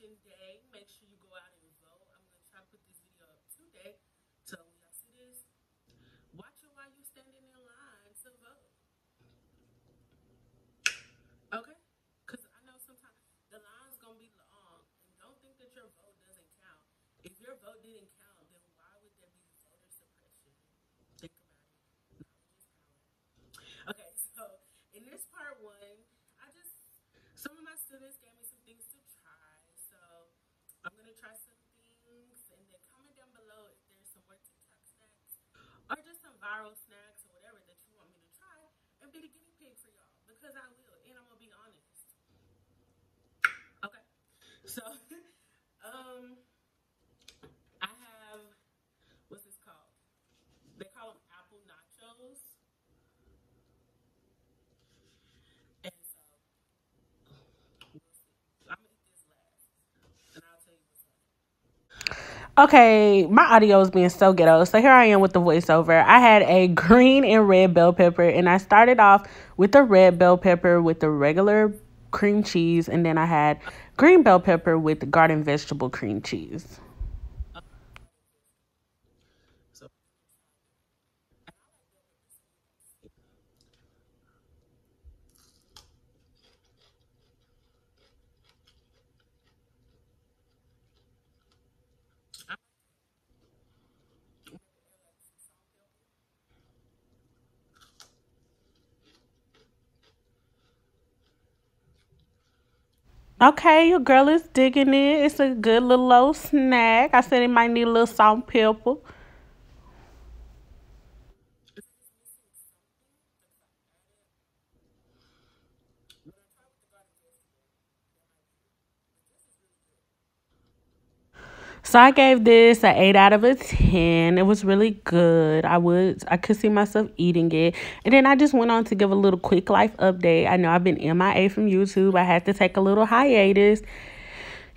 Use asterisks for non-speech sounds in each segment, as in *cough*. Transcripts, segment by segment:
election day. Make sure you go out and vote. I'm going to try to put this video up today. So when y'all see this, watch it while you're standing in line to vote. Okay? Because I know sometimes the line's going to be long. And don't think that your vote doesn't count. If your vote didn't count, then why would there be voter suppression? Think about it. Okay, so in this part one, I just some of my students gave me some things to try. So I'm gonna try some things and then comment down below if there's some more TikTok snacks or just some viral snacks or whatever that you want me to try and be the guinea pig for y'all because I will and I'm gonna be honest. Okay. So *laughs* um I have what's this called? They call them apple nachos. And so, we'll see. I'm gonna eat this last, and I'll tell you what's on it. Okay, my audio is being so ghetto. So here I am with the voiceover. I had a green and red bell pepper, and I started off with the red bell pepper with the regular cream cheese, and then I had green bell pepper with the garden vegetable cream cheese. Okay, your girl is digging it. It's a good little low snack. I said it might need a little salt and pepper. it's just missing something because I added. When I try with the garden vegetable, that might be it. But this is really good. So I gave this an eight out of a ten. It was really good. I would I could see myself eating it. And then I just went on to give a little quick life update. I know I've been MIA from YouTube. I had to take a little hiatus.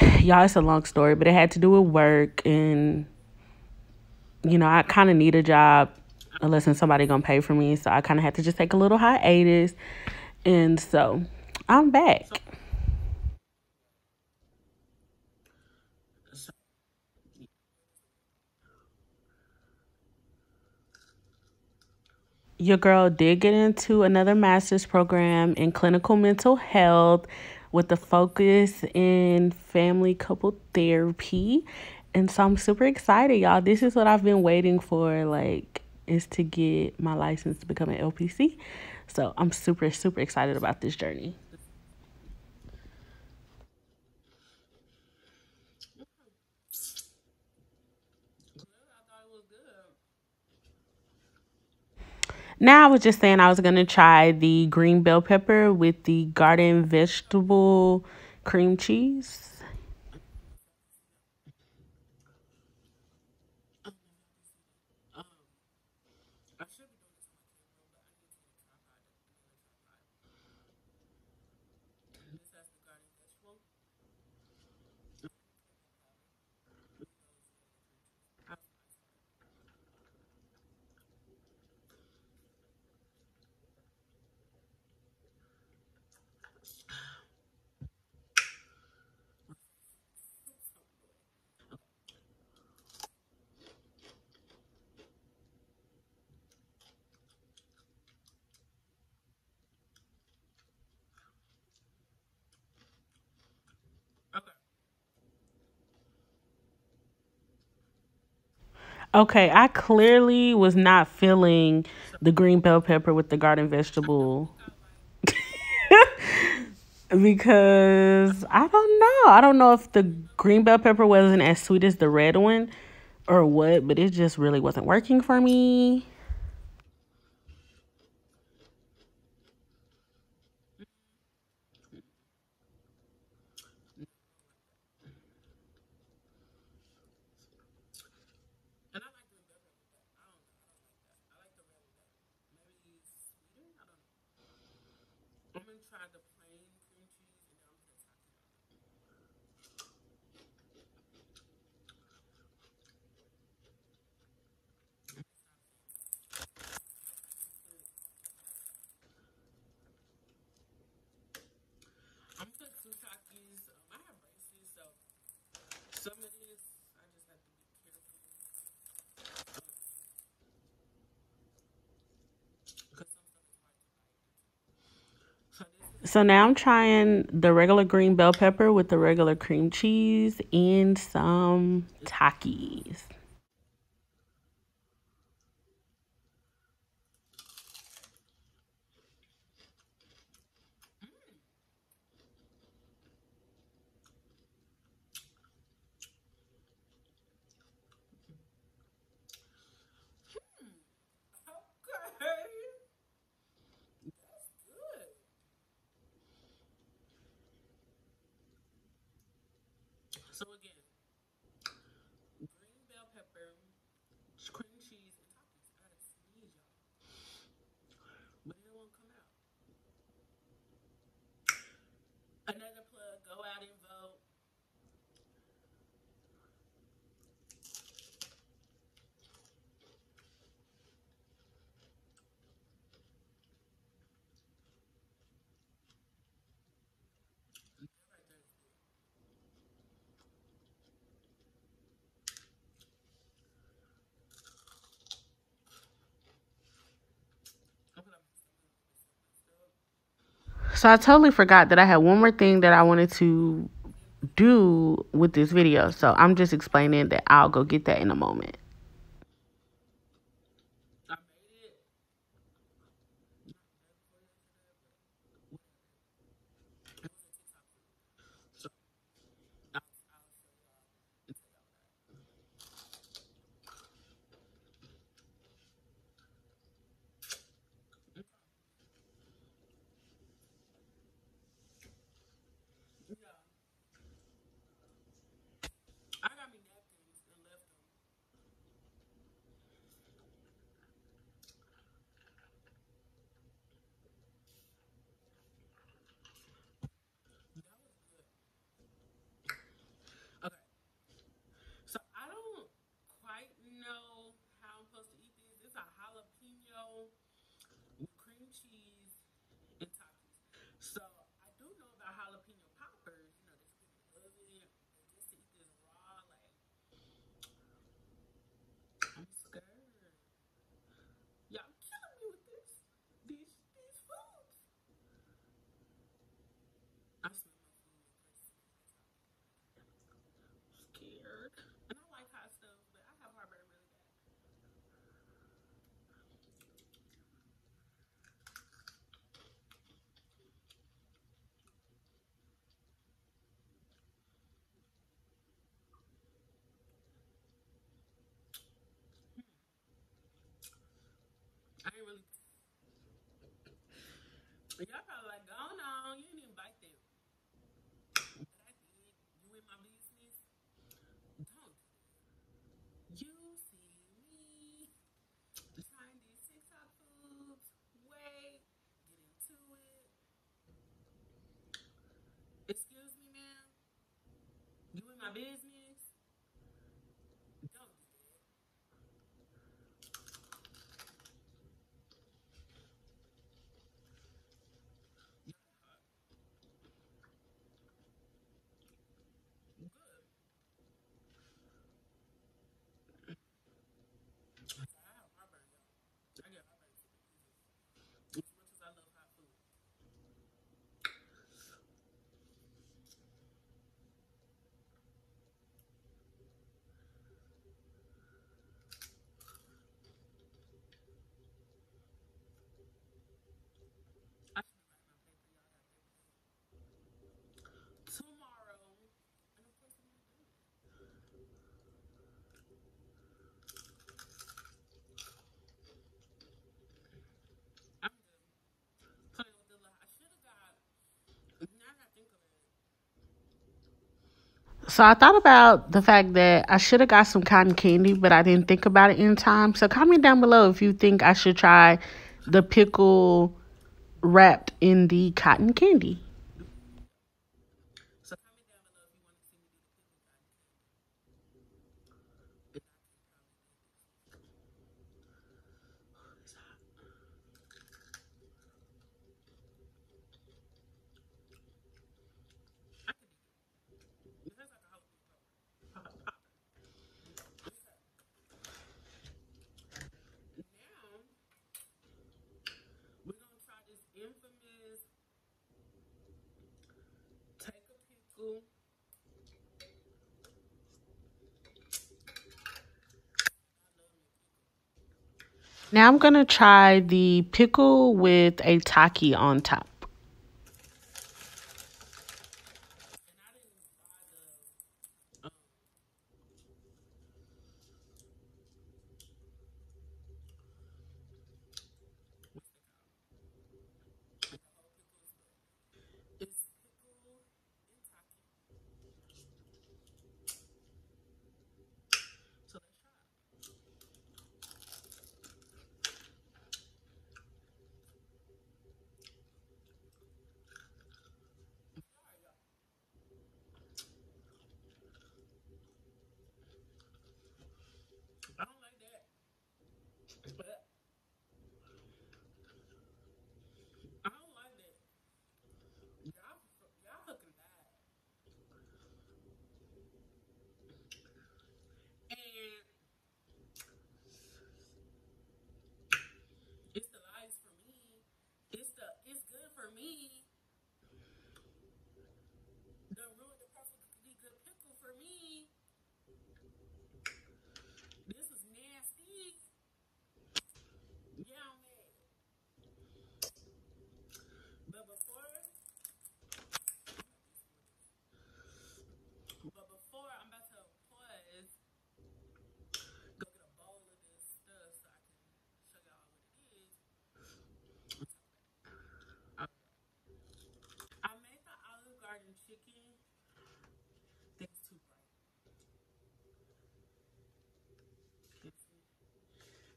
*sighs* Y'all, it's a long story, but it had to do with work and you know, I kinda need a job unless somebody gonna pay for me. So I kinda had to just take a little hiatus. And so I'm back. So, Your girl did get into another master's program in clinical mental health with the focus in family couple therapy. And so I'm super excited, y'all. This is what I've been waiting for, like, is to get my license to become an LPC. So I'm super, super excited about this journey. good. I thought it was good. Now I was just saying I was gonna try the green bell pepper with the garden vegetable cream cheese. Oh, no, no, you see that. Um, I should be doing this on my camera, but I need to get a tripod, another tripod. This has the garden vegetable. With those regular cream cheese. I, I saw it. So good. Okay. Okay, I clearly was not feeling the green bell pepper with the garden vegetable *laughs* because I don't know. I don't know if the green bell pepper wasn't as sweet as the red one or what, but it just really wasn't working for me. And I like green pepper with that. I don't know. I don't like that. I like the red with that. Maybe sweeter? I don't know. I'm gonna try the plain cream cheese and then I'm gonna top it off. I'm gonna top it. I'm gonna put I'm gonna put two Takis. Um, I have braces, so So now I'm trying the regular green bell pepper with the regular cream cheese and some Takis. So again, green bell pepper, cream cheese, and Takis. I gotta sneeze, y'all. But it won't come out. Another plug, go out and vote. That right there is good. I'm gonna mix them up. So I totally forgot that I had one more thing that I wanted to do with this video. So I'm just explaining that I'll go get that in a moment. I made it. It was a TikTok video. So I'll, I'll show y'all and tell y'all that. Yeah. I got me napkins and left them. That was good. Okay. So I don't quite know how I'm supposed to eat this. It's a jalapeno with cream cheese and Takis. So I do know about jalapeno poppers. You know, this people love it. But just to eat this raw, like I'm scared. Y'all killing me with this. These these foods. I smell my food with Christmas. Scared. And I like hot stuff, but I have heartburn really bad. Ain't really. Y'all probably like, go on, you didn't even bite that. But I did. You in my business? Don't. You see me trying these TikTok foods. Wait, get into it. Excuse me, ma'am. You in my business? Don't do that. You're hot. Good. I have heartburn, y'all. I get heartburn super easy. As much as I love hot food. I should be writing my paper, y'all. I got paper tomorrow. And of course, I'm gonna do it. I'm good. Playing with the li- I should have got. Now that I think of it, So I thought about the fact that I should have got some cotton candy, but I didn't think about it in time. So comment down below if you think I should try the pickle wrapped in the cotton candy. so comment down below if you want to see me do the pickle cotton candy. If I can probably do this. It's hot. I can do it. It tastes like a jalapeno pepper. Popper. Okay. Now we're gonna try this infamous pickle. Now I'm gonna try the pickle with a taki on top.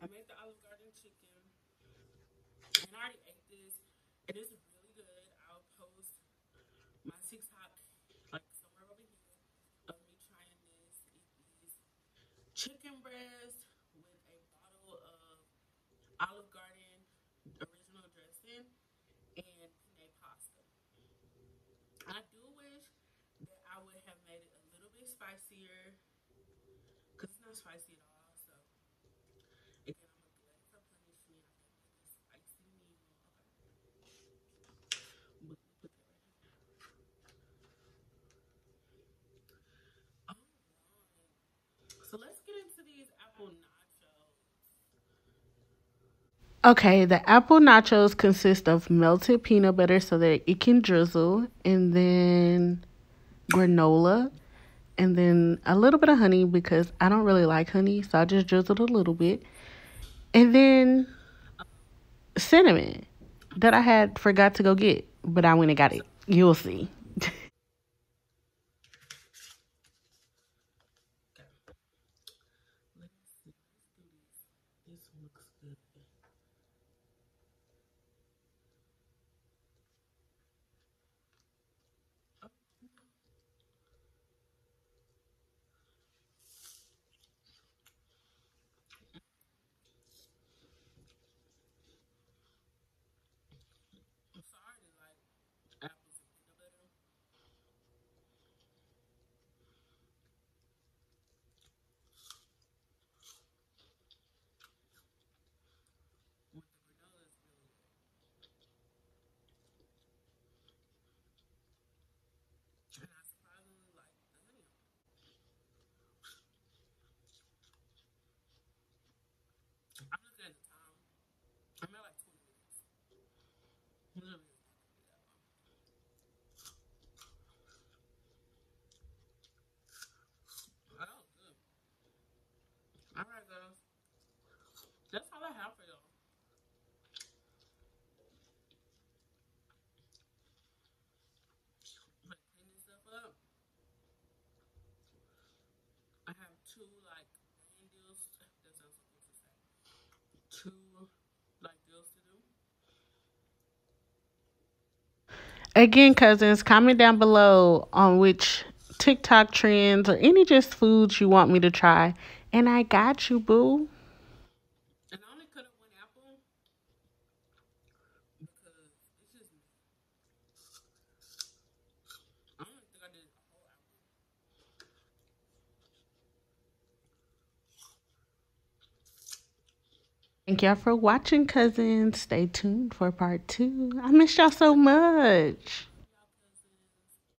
I made the Olive Garden chicken. And I already ate this. It is really good. I'll post my TikTok like somewhere over here of me trying this. It is chicken breast with a bottle of Olive Garden original dressing and penne pasta. I do wish that I would have made it a little bit spicier because it's not spicy at all. Okay, the apple nachos consist of melted peanut butter so that it can drizzle, and then granola, and then a little bit of honey because I don't really like honey, so I just drizzled a little bit, and then cinnamon that I had forgot to go get, but I went and got it. You'll see. *laughs* All right, guys. That's all I have for y'all. I have two, like, Again, cousins, comment down below on which TikTok trends or any just foods you want me to try. And I got you, boo. Thank y'all for watching, cousins. Stay tuned for part two. I miss y'all so much.